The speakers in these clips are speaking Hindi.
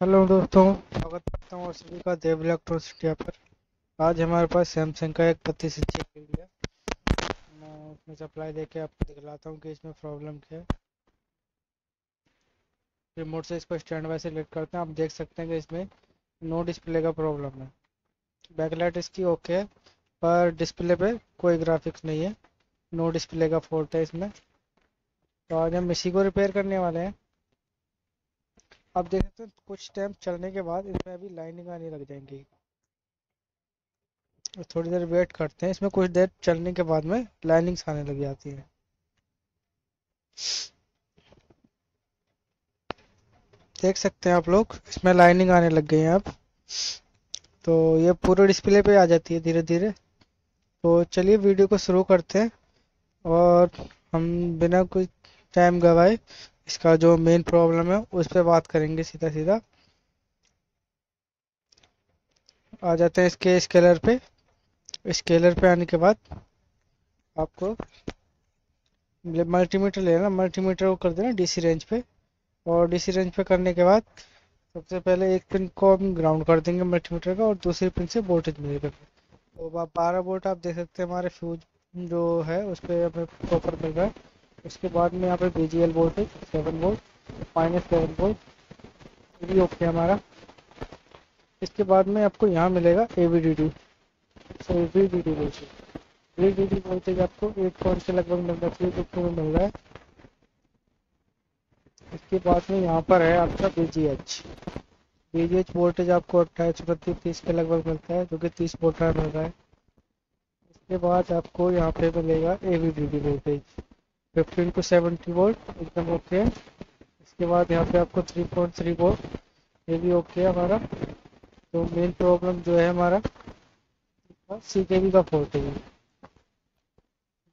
हेलो दोस्तों, स्वागत करता हूँ सभी का देव इलेक्ट्रॉनिक्स पर। आज हमारे पास सैमसंग का एक पच्चीस इंची टीवी है। मैं इसमें सप्लाई देके आपको दिखलाता हूँ कि इसमें प्रॉब्लम क्या है। रिमोट से इसको स्टैंड बाय सेलेक्ट करते हैं। आप देख सकते हैं कि इसमें नो डिस्प्ले का प्रॉब्लम है। बैकलाइट इसकी ओके है, पर डिस्प्ले पे कोई ग्राफिक्स नहीं है। नो डिस्प्ले का फॉल्ट है इसमें। तो आज हम इसी को रिपेयर करने वाले हैं। आप देख सकते हैं कुछ टाइम चलने के बाद इसमें अभी लाइनिंग आने लग जाएँगी। थोड़ी देर वेट करते हैं। इसमें कुछ देर चलने के बाद में लाइनिंग्स आने लग जाती हैं। देख सकते हैं आप लोग, इसमें लाइनिंग आने लग गई है अब। तो ये पूरे डिस्प्ले पे आ जाती है धीरे धीरे तो चलिए वीडियो को शुरू करते हैं। और हम बिना कुछ टाइम गवाए इसका जो मेन प्रॉब्लम है, उस पर बात करेंगे सीधा सीधा आ जाते हैं इसके स्केलर पे। स्केलर पे आने के बाद आपको मल्टीमीटर लेना मल्टीमीटर को कर देना डीसी रेंज पे। और डीसी रेंज पे करने के बाद सबसे पहले एक पिन को हम ग्राउंड कर देंगे मल्टीमीटर का और दूसरी पिन से वोल्टेज मिलेगा तो बारह वोल्ट आप देख सकते हैं, हमारे फ्यूज जो है, उस पर हमें प्रॉपर मिल रहा है। उसके बाद में यहाँ पे B G L voltage seven volt minus seven volt भी ओके हमारा। इसके बाद में आपको यहाँ मिलेगा A V D D so V D D voltage V D D voltage आपको एट पॉइंट के लगभग मिल रहा है थ्री में मिल रहा है। इसके बाद में यहाँ पर है आपका B G H B G H voltage आपको अट्ठाईस प्रति तीस के लगभग मिलता है, जो कि तीस वोल्ट मिल रहा है। इसके बाद आपको यहाँ पे मिलेगा A V D D voltage fifteen to seventy volt एकदम ओके है इसके बाद यहाँ पे आपको थ्री पॉइंट थ्री वोल्ट ये भी ओके है हमारा। तो मेन प्रॉब्लम जो है हमारा सी के वी का फोल्ट है।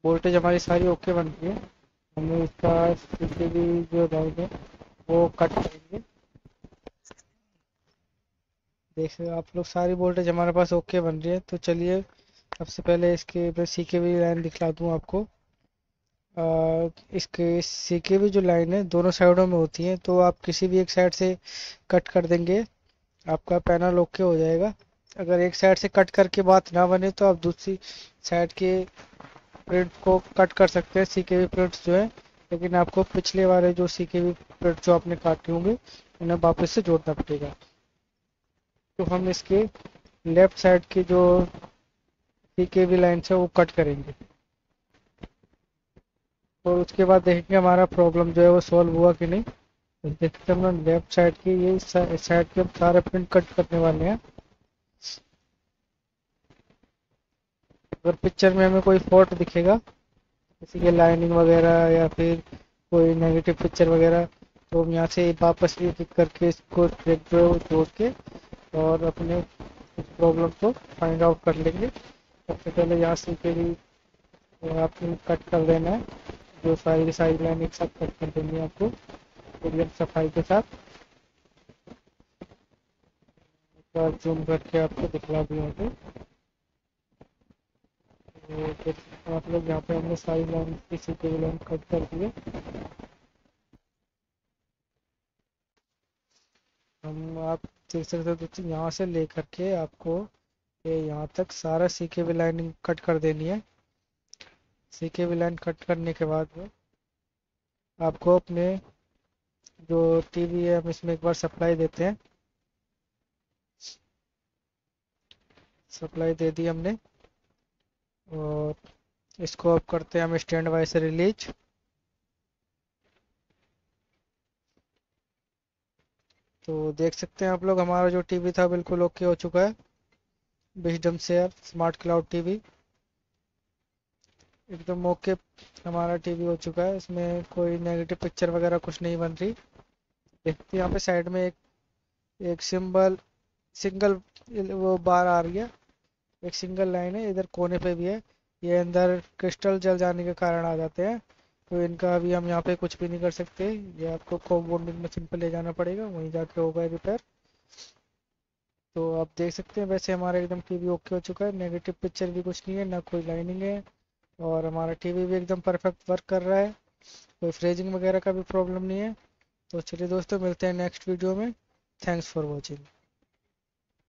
वोल्टेज हमारी सारी ओके बन रही है। हमें इसका सी के वी जो है, वो कट करेंगे। देख आप लोग, सारी वोल्टेज हमारे पास ओके बन रही है। तो चलिए, सबसे पहले इसके मैं सी के वी लाइन दिखला दूँ आपको। इसके सीके भी जो लाइन है, दोनों साइडों में होती है तो आप किसी भी एक साइड से कट कर देंगे, आपका पैनल ओके हो जाएगा। अगर एक साइड से कट करके बात ना बने तो आप दूसरी साइड के प्रिंट को कट कर सकते हैं सीके भी प्रिंट्स जो है, लेकिन आपको पिछले वाले जो सीके भी प्रिंट जो आपने काटे होंगे उन्हें वापस से जोड़ना पड़ेगा। तो हम इसके लेफ़्ट साइड की जो सीके भी लाइन है, वो कट करेंगे। और उसके बाद देखेंगे हमारा प्रॉब्लम जो है वो सॉल्व हुआ कि नहीं। तो देखते हम लेफ़्ट साइड की ये साइड के सारे प्रिंट कट करने वाले हैं। अगर पिक्चर में हमें कोई फॉल्ट दिखेगा किसी के लाइनिंग वगैरह या फिर कोई नेगेटिव पिक्चर वगैरह तो हम यहाँ से वापस भी क्लिक करके इसको ट्रेक जो है वो जोड़ के और अपने इस प्रॉब्लम को फाइंड आउट कर लेंगे। सबसे पहले यहाँ से आपने कट कर देना है। जो सारी सारी लाइन एक साथ कट कर देंगे आपको एकदम सफ़ाई के साथ। जूम करके आपको दिखला भी होंगे तो। आप लोग यहाँ पे हमने सारी लाइन के लाइन कट कर दिए। हम आप देख सकते हो दोस्तों यहाँ से लेकर के आपको ये यहाँ तक सारा सीके भी लाइनिंग कट कर देनी है। सी के वी लाइन कट करने के बाद आपको अपने जो टीवी है, हम इसमें एक बार सप्लाई देते हैं। सप्लाई दे दी हमने। और इसको अब करते हैं हम स्टैंड बाय से रिलीज़ तो देख सकते हैं आप लोग, हमारा जो टीवी था, बिल्कुल ओके हो चुका है। Wisdom share smart cloud TV एकदम ओके हमारा टीवी हो चुका है, इसमें कोई नेगेटिव पिक्चर वगैरह कुछ नहीं बन रही। देखते यहाँ पे साइड में एक एक सिंबल सिंगल वो बार आ रही है। एक सिंगल लाइन है, इधर कोने पे भी है। ये अंदर क्रिस्टल जल जाने के कारण आ जाते हैं। तो इनका अभी हम यहाँ पे कुछ भी नहीं कर सकते। ये आपको कॉम्पाउंडिंग मशीन पर ले जाना पड़ेगा, वहीं जाके होगा रिपेयर तो आप देख सकते हैं, वैसे हमारा एकदम टीवी ओके हो चुका है। नेगेटिव पिक्चर भी कुछ नहीं है, ना कोई लाइनिंग है। और हमारा टीवी भी एकदम परफेक्ट वर्क कर रहा है। कोई फ्रेजिंग वगैरह का भी प्रॉब्लम नहीं है। तो चलिए दोस्तों, मिलते हैं नेक्स्ट वीडियो में। Thanks for watching